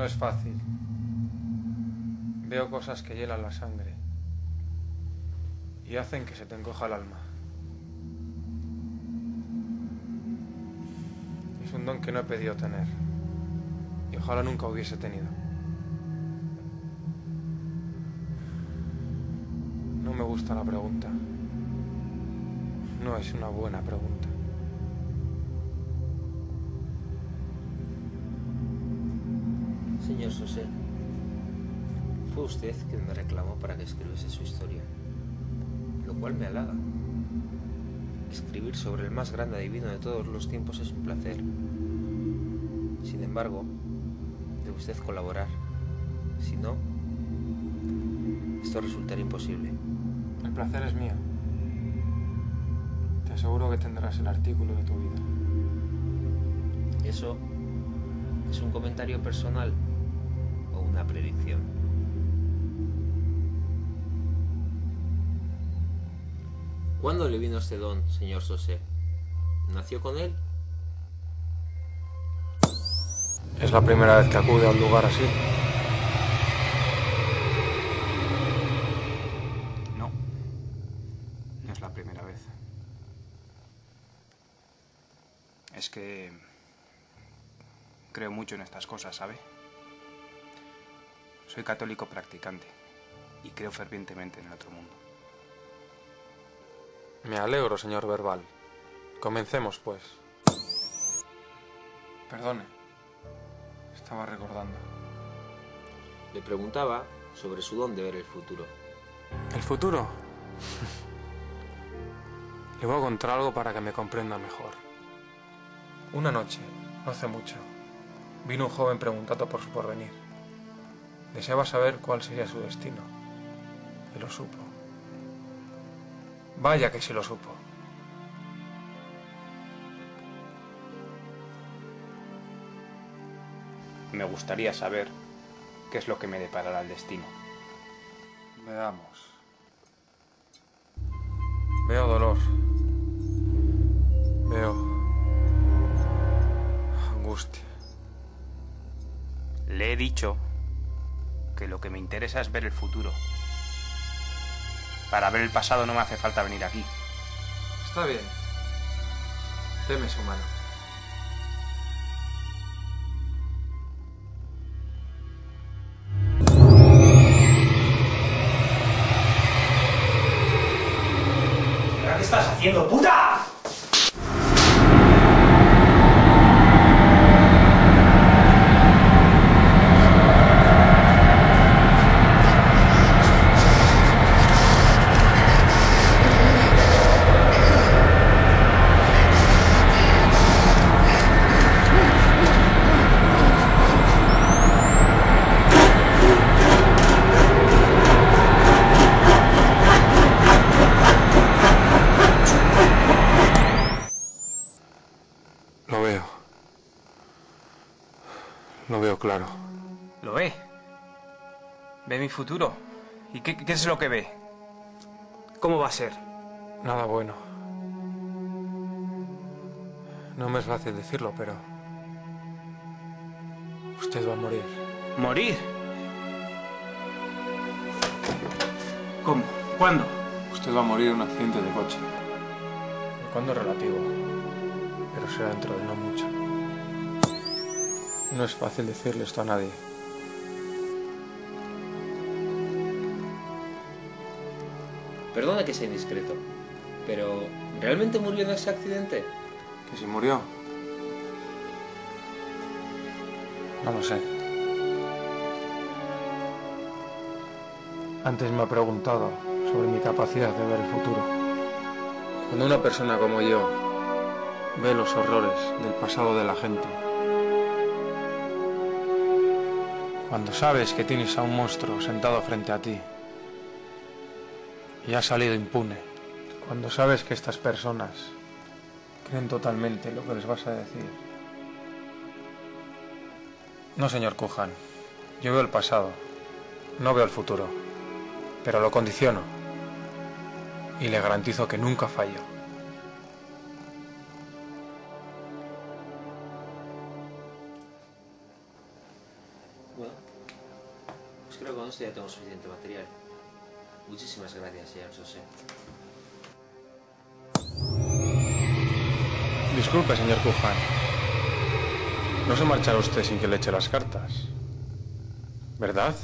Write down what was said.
No es fácil. Veo cosas que hielan la sangre y hacen que se te encoja el alma. Es un don que no he pedido tener y ojalá nunca hubiese tenido. No me gusta la pregunta. No es una buena pregunta. Señor José, fue usted quien me reclamó para que escribiese su historia, lo cual me halaga. Escribir sobre el más grande adivino de todos los tiempos es un placer. Sin embargo, debe usted colaborar. Si no, esto resultaría imposible. El placer es mío. Te aseguro que tendrás el artículo de tu vida. ¿Eso es un comentario personal una predicción? ¿Cuándo le vino este don, señor José? ¿Nació con él? Es la primera vez que acude a un lugar así. No. No es la primera vez. Es que... Creo mucho en estas cosas, ¿sabe? Soy católico practicante y creo fervientemente en el otro mundo. Me alegro, señor Verbal. Comencemos, pues. Perdone. Estaba recordando. Le preguntaba sobre su don de ver el futuro. ¿El futuro? Le voy a contar algo para que me comprenda mejor. Una noche, no hace mucho, vino un joven preguntando por su porvenir. Deseaba saber cuál sería su destino. Y lo supo. Vaya que sí lo supo. Me gustaría saber qué es lo que me deparará el destino. Veamos. Veo dolor. Veo angustia. Le he dicho que lo que me interesa es ver el futuro. Para ver el pasado no me hace falta venir aquí. Está bien. Deme su mano. ¿Qué estás haciendo, puta? Lo veo claro. ¿Lo ve? ¿Ve mi futuro? ¿Y qué, qué es lo que ve? ¿Cómo va a ser? Nada bueno. No me es fácil decirlo, pero... Usted va a morir. ¿Morir? ¿Cómo? ¿Cuándo? Usted va a morir en un accidente de coche. Cuándo es relativo, pero será dentro de no mucho. No es fácil decirle esto a nadie. Perdona que sea indiscreto, pero ¿realmente murió en ese accidente? ¿Que si murió? No lo sé. Antes me ha preguntado sobre mi capacidad de ver el futuro. Cuando una persona como yo ve los horrores del pasado de la gente, cuando sabes que tienes a un monstruo sentado frente a ti y ha salido impune, cuando sabes que estas personas creen totalmente lo que les vas a decir. No, señor Kujan, yo veo el pasado, no veo el futuro, pero lo condiciono y le garantizo que nunca fallo. Ya tengo suficiente material. Muchísimas gracias, señor José. Disculpe, señor Kujan. No se marchará usted sin que le eche las cartas. ¿Verdad?